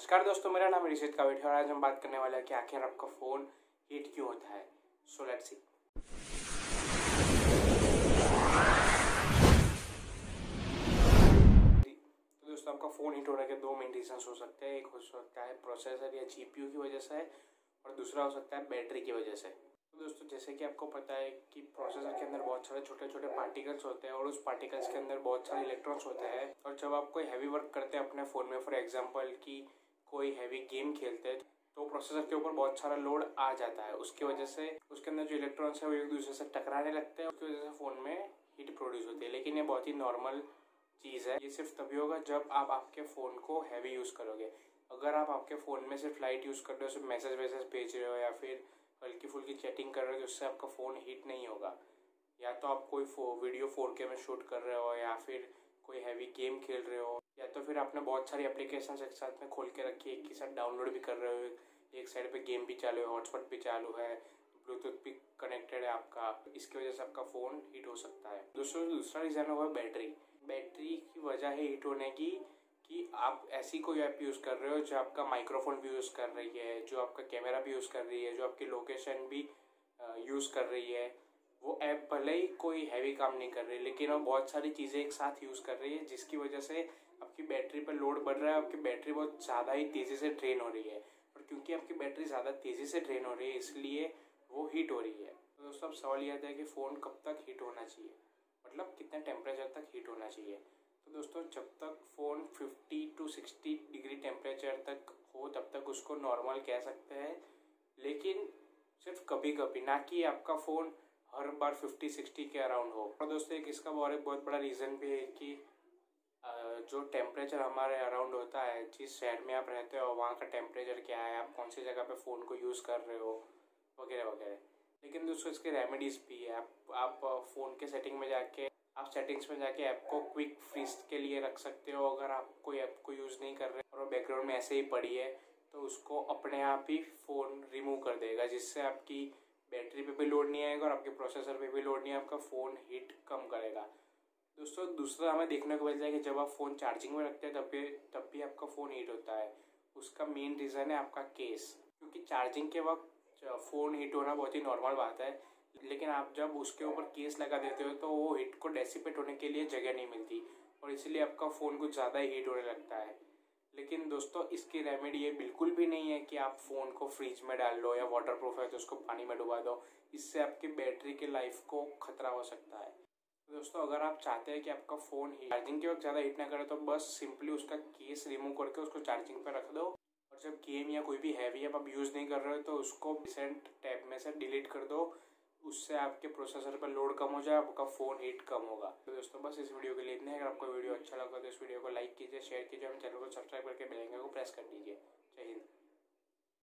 नमस्कार दोस्तों, मेरा नाम ऋषित कावेठी और आज हम बात करने वाले हैं कि आखिर आपका फ़ोन हीट क्यों होता है? सो लेट्स सी तो दोस्तों, आपका फ़ोन हीट होने के दो मेन रीजंस हो सकते हैं। एक हो सकता है प्रोसेसर या जीपीयू की वजह से और दूसरा हो सकता है बैटरी की वजह से। तो दोस्तों, जैसे कि आपको पता है कि प्रोसेसर के अंदर बहुत सारे छोटे छोटे पार्टिकल्स होते हैं और उस पार्टिकल्स के अंदर बहुत सारे इलेक्ट्रॉन्स होते हैं। और जब आप कोई हैवी वर्क करते हैं अपने फ़ोन में फॉर एग्जांपल कि कोई हैवी गेम खेलते हैं तो प्रोसेसर के ऊपर बहुत सारा लोड आ जाता है। उसकी वजह से उसके अंदर जो इलेक्ट्रॉन्स है वो एक दूसरे से टकराने लगते हैं उसकी वजह से फ़ोन में हीट प्रोड्यूस होती है। लेकिन ये बहुत ही नॉर्मल चीज़ है। ये सिर्फ़ तभी होगा जब आप आपके फ़ोन को हैवी यूज़ करोगे। अगर आप आपके फ़ोन में सिर्फ़ लाइट यूज़ कर रहे हो सिर्फ़ मैसेज वैसेज भेज रहे हो या फिर हल्की फुल्की चैटिंग कर रहे हो उससे आपका फ़ोन हीट नहीं होगा। या तो आप कोई फो, वीडियो फोर में शूट कर रहे हो या फिर कोई हैवी गेम खेल रहे हो, या तो फिर आपने बहुत सारी एप्लीकेशन एक साथ में खोल के रखी है, एक ही साथ डाउनलोड भी कर रहे हो, एक साइड पे गेम भी चालू है हॉटस्पॉट भी चालू है ब्लूटूथ भी कनेक्टेड है आपका, इसकी वजह से आपका फ़ोन हीट हो सकता है। दूसरा दूसरा रीज़न है वो बैटरी बैटरी की वजह है हीट होने की कि आप ऐसी कोई ऐप यूज़ कर रहे हो जो आपका माइक्रोफोन भी यूज़ कर रही है, जो आपका कैमरा भी यूज़ कर रही है, जो आपकी लोकेशन भी यूज़ कर रही है। वो ऐप भले ही कोई हैवी काम नहीं कर रही, लेकिन वो बहुत सारी चीज़ें एक साथ यूज़ कर रही है, जिसकी वजह से आपकी बैटरी पर लोड बढ़ रहा है, आपकी बैटरी बहुत ज़्यादा ही तेज़ी से ड्रेन हो रही है। और क्योंकि आपकी बैटरी ज़्यादा तेज़ी से ड्रेन हो रही है, इसलिए वो हीट हो रही है। तो दोस्तों, अब सवाल यह आता है कि फ़ोन कब तक हीट होना चाहिए? मतलब कितने टेम्परेचर तक हीट होना चाहिए? तो दोस्तों, जब तक फ़ोन 50 टू 60 डिग्री टेम्परेचर तक हो, तब तक उसको नॉर्मल कह सकते हैं। लेकिन सिर्फ़ कभी कभी ना कि आपका फ़ोन हर बार 50 60 के अराउंड हो। और दोस्तों, एक इसका और एक बहुत बड़ा रीज़न भी है कि जो टेम्परेचर हमारे अराउंड होता है, जिस शहर में आप रहते हो, वहाँ का टेम्परेचर क्या है, आप कौन सी जगह पे फ़ोन को यूज़ कर रहे हो, वगैरह वगैरह। लेकिन दोस्तों, इसके रेमेडीज़ भी है। आप आप फ़ोन के सेटिंग में जाके, आप सेटिंग्स में जाके ऐप को क्विक फ्रीज के लिए रख सकते हो, अगर आप कोई ऐप को यूज़ नहीं कर रहे, और बैकग्राउंड में ऐसे ही पड़ी है तो उसको अपने आप ही फ़ोन रिमूव कर देगा, जिससे आपकी बैटरी पे भी लोड नहीं आएगा और आपके प्रोसेसर पे भी लोड नहीं आपका फ़ोन हीट कम करेगा। दोस्तों, दूसरा हमें देखने को मिलता है कि जब आप फ़ोन चार्जिंग में रखते हैं, तब भी तब भी आपका फ़ोन हीट होता है। उसका मेन रीज़न है आपका केस क्योंकि चार्जिंग के वक्त फ़ोन हीट होना बहुत ही नॉर्मल बात है। लेकिन आप जब उसके ऊपर केस लगा देते हो तो वो हीट को डेसिपेट होने के लिए जगह नहीं मिलती और इसलिए आपका फ़ोन कुछ ज़्यादा हीट होने लगता है। लेकिन दोस्तों, इसकी रेमेडी ये बिल्कुल भी नहीं आप फ़ोन को फ्रिज में डाल लो या वाटर प्रूफ है तो उसको पानी में डुबा दो, इससे आपकी बैटरी की लाइफ को खतरा हो सकता है। तो दोस्तों, अगर आप चाहते हैं कि आपका फ़ोन चार्जिंग के वक्त ज़्यादा हीट ना करे तो बस सिंपली उसका केस रिमूव करके उसको चार्जिंग पर रख दो। और जब गेम या कोई भी हैवी ऐप आप यूज़ नहीं कर रहे हो तो उसको रिसेंट टैब में से डिलीट कर दो। उससे आपके प्रोसेसर पर लोड कम हो जाए, आपका फ़ोन हीट कम होगा। तो दोस्तों, बस इस वीडियो के लिए इतने अगर आपको वीडियो अच्छा लगा तो इस वीडियो को लाइक कीजिए शेयर कीजिए हम चैनल को सब्सक्राइब करके बेल आइकन को प्रेस कर दीजिए। जय हिंद।